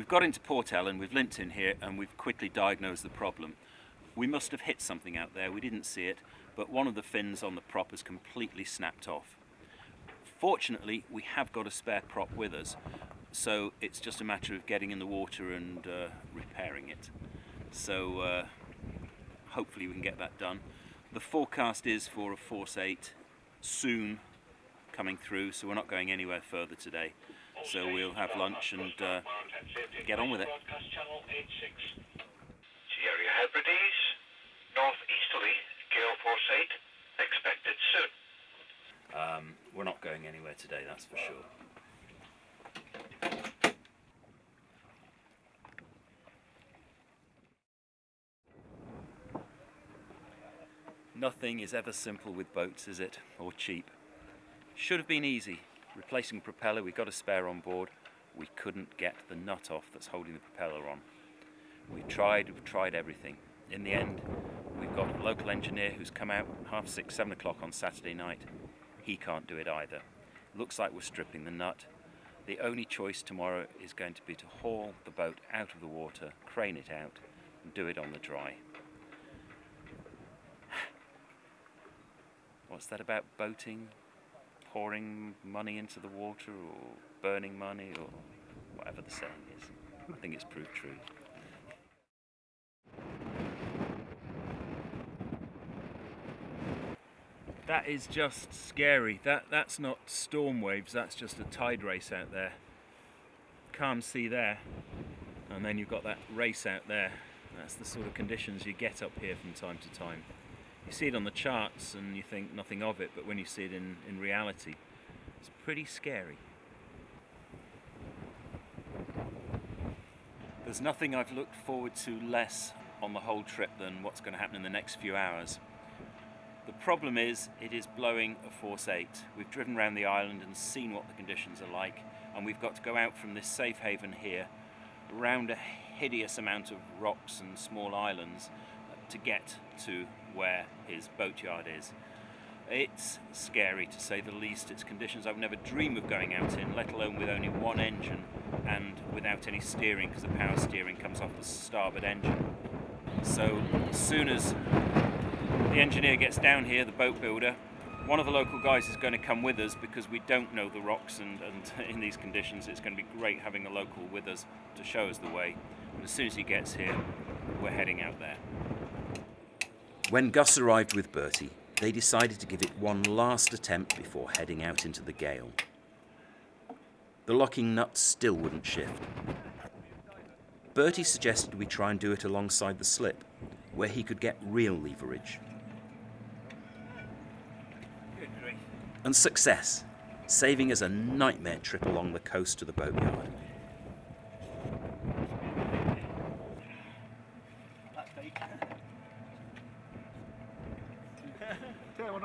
We've got into Port Ellen, we've limped in here, and we've quickly diagnosed the problem. We must have hit something out there, we didn't see it, but one of the fins on the prop has completely snapped off. Fortunately, we have got a spare prop with us, so it's just a matter of getting in the water and uh, repairing it. So uh, hopefully we can get that done. The forecast is for a force 8 soon coming through, so we're not going anywhere further today. So we'll have lunch and uh, get on with it. Sierra Hebrides, northeasterly, gale force 8, expected soon. Um, we're not going anywhere today, that's for sure. Nothing is ever simple with boats, is it? Or cheap. Should have been easy. Replacing propeller, we've got a spare on board. We couldn't get the nut off that's holding the propeller on. We've tried, we've tried everything. In the end, we've got a local engineer who's come out half six, seven o'clock on Saturday night. He can't do it either. Looks like we're stripping the nut. The only choice tomorrow is going to be to haul the boat out of the water, crane it out, and do it on the dry. What's that about boating? Pouring money into the water or burning money or whatever the saying is. I think it's proved true. That is just scary. That that's not storm waves, that's just a tide race out there. Calm sea there. And then you've got that race out there. That's the sort of conditions you get up here from time to time. You see it on the charts and you think nothing of it, but when you see it in, in reality, it's pretty scary. There's nothing I've looked forward to less on the whole trip than what's going to happen in the next few hours. The problem is it is blowing a force 8. We've driven around the island and seen what the conditions are like and we've got to go out from this safe haven here around a hideous amount of rocks and small islands to get to where his boatyard is. It's scary to say the least. It's conditions I would never dream of going out in, let alone with only one engine and without any steering because the power steering comes off the starboard engine. So as soon as the engineer gets down here, the boat builder, one of the local guys is going to come with us because we don't know the rocks and, and in these conditions it's going to be great having a local with us to show us the way. And as soon as he gets here, we're heading out there. When Gus arrived with Bertie, they decided to give it one last attempt before heading out into the gale. The locking nut still wouldn't shift. Bertie suggested we try and do it alongside the slip, where he could get real leverage. And success, saving us a nightmare trip along the coast to the boatyard.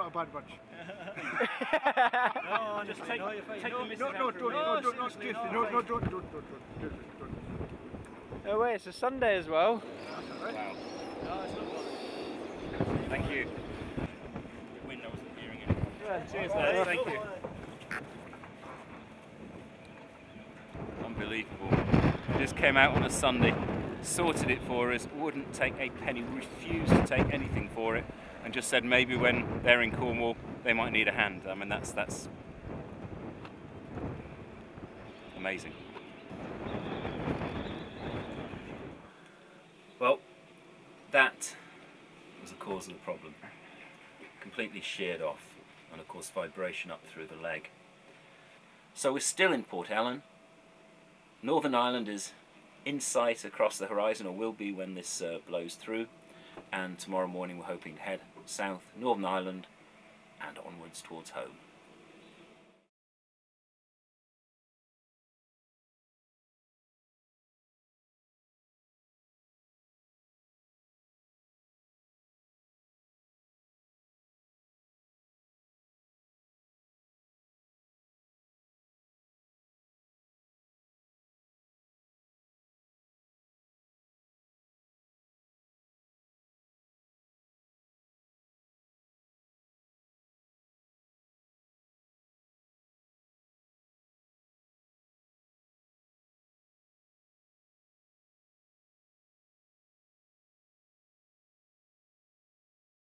Not a bad bunch. no, just take, no, take no, the missus no, out no, don't, week. no, don't, no, seriously, seriously, no, no, no, don't, don't, don't, don't, don't, don't. No oh, way, it's a Sunday as well. No, it's not bothering. Thank you. The wind, I wasn't hearing it. Cheers, lads. Thank you. Unbelievable. Just came out on a Sunday, sorted it for us, wouldn't take a penny, refused to take anything for it, and just said maybe when they're in Cornwall they might need a hand. I mean that's that's amazing. Well, that was the cause of the problem. Completely sheared off, and of course vibration up through the leg. So we're still in Port Ellen. Northern Ireland is in sight across the horizon, or will be when this uh, blows through. And tomorrow morning we're hoping to head south, Northern Ireland, and onwards towards home.